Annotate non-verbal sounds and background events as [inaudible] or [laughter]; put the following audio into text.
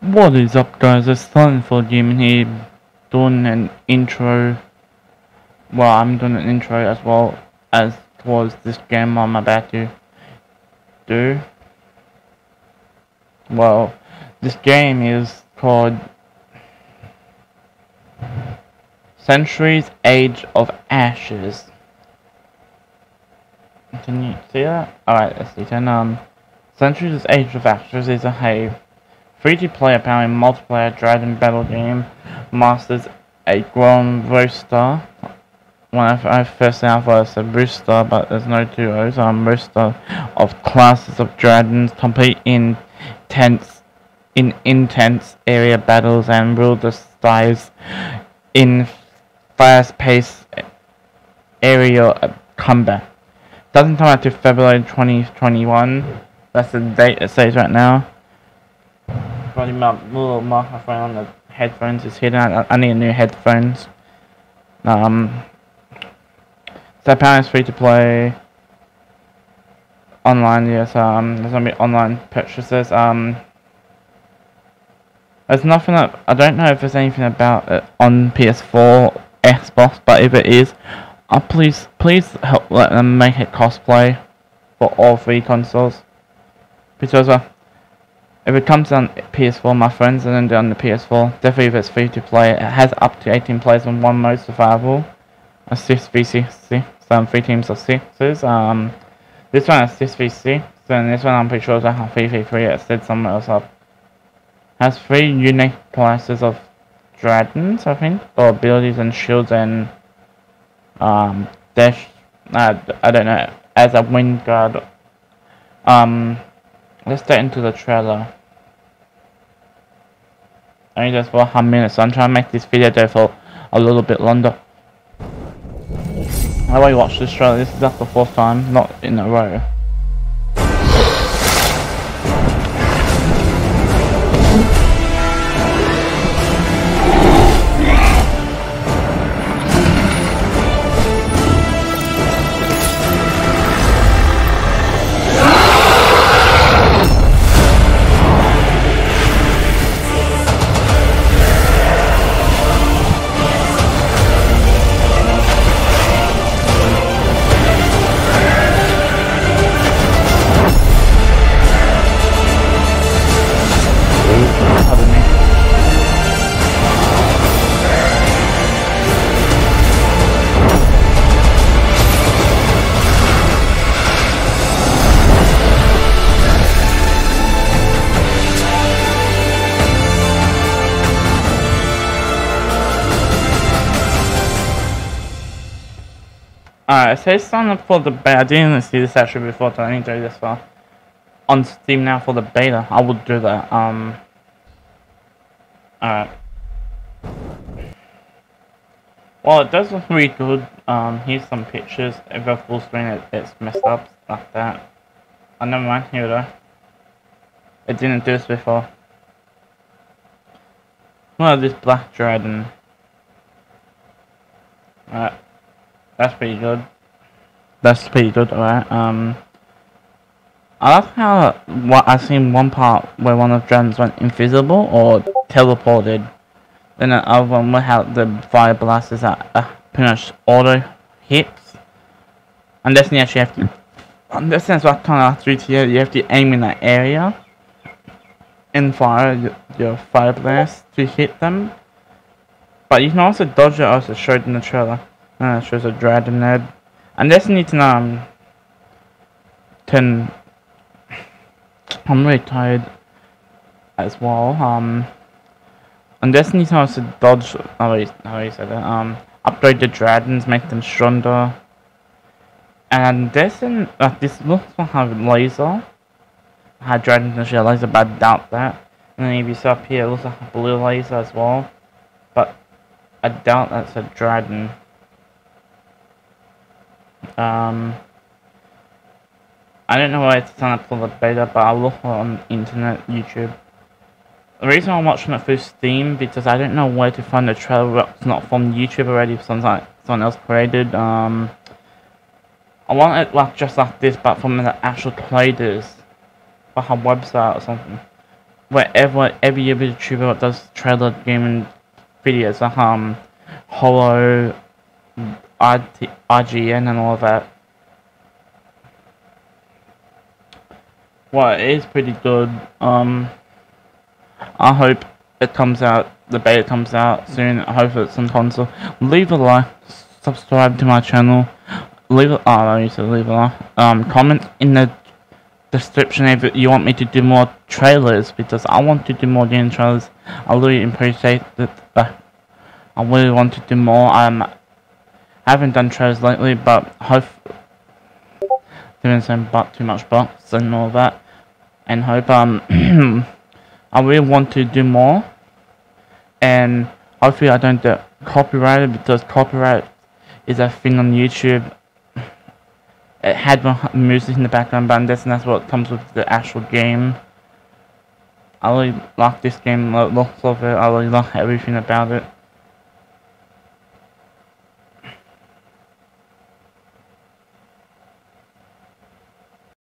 What is up guys, it's time for Demon here. Doing an intro. Well I'm doing an intro as well as towards this game I'm about to do. Well this game is called Century's Age of Ashes. Can you see that? Alright let's see. Then um Century's Age of Ashes is a Free-to-play apparently multiplayer Dragon Battle game masters a grown roster. When I, I first I thought it said rooster, but there's no two. Um, rooster of classes of dragons complete in tense, in intense arena battles and rule the skies in fast-paced aerial combat. Doesn't come out to February 2021. That's the date it says right now. Probably my little microphone on the headphones is hidden. I, I need new headphones. Um, so apparently it's free to play online. Yes, um, there's gonna be online purchases. Um, there's nothing. That, I don't know if there's anything about it on PS4, Xbox, but if it is, uh, please, please help let them make it crossplay for all three consoles because uh, if it comes on PS4, my friends are then on the PS4. Definitely if it's free to play, it has up to 18 players on one mode survival. A 6 v 6, some three teams of sixes. Um, this one is 6 v 6, and this one I'm pretty sure is like 3 v 3, it said somewhere else up. Has three unique classes of dragons, I think, or abilities and shields and um, dash. Uh, I don't know, as a Windguard. Um, Let's get into the trailer. I need just for a minutes, so I'm trying to make this video there for a little bit longer. I already watched this trailer, this is the fourth time, not in a row. Alright, so it's up for the beta. I didn't see this actually before, so I need to do this far. On Steam now for the beta. I will do that. Um. Alright. Well, it does look really good. Um, here's some pictures. If I full screen, it, it's messed up like that. Oh, never mind. Here we go. It didn't do this before. Well, this black dragon. Alright. That's pretty good. That's pretty good, alright. Um, I love how what I seen one part where one of the dragons went invisible or teleported. Then the other one where how the fire blasters are uh, pretty much auto hits. And this you actually have to. Sense, what kind of 3 you have to aim in that area and fire your, your fire blast to hit them. But you can also dodge it as it showed in the trailer. Uh, shows a dragon head. And this needs to um ten I'm really tired as well. Um and this needs to also dodge how you how you said it. Um upgrade the dragons, make them stronger. And this and uh, this looks to have laser. Had dragons and share laser, but I doubt that. And then if you see up here, it looks like a blue laser as well. But I doubt that's a dragon. Um, I don't know where to sign up for the beta, but I'll look on internet, YouTube. The reason I'm watching it through Steam because I don't know where to find the trailer. It's not from YouTube already. Someone someone else created. Um, I want it like just like this, but from the actual creators, like a website or something. where every YouTuber does trailer gaming videos, like um, Holo, IGN, and all that. Well, it is pretty good. Um, I hope it comes out, the beta comes out soon. I hope it's on console. Leave a like, subscribe to my channel. Leave a, oh, I used to leave a like. Um, comment in the description if you want me to do more trailers because I want to do more game trailers. I really appreciate that. Uh, I really want to do more. Um, I haven't done trailers lately, but hope doing some but too much box and all that, and hope um [clears throat] I really want to do more, and hopefully I don't get copyrighted because copyright is a thing on YouTube it had music in the background but that's, that's what comes with the actual game. I really like this game, looks of it, I really like everything about it.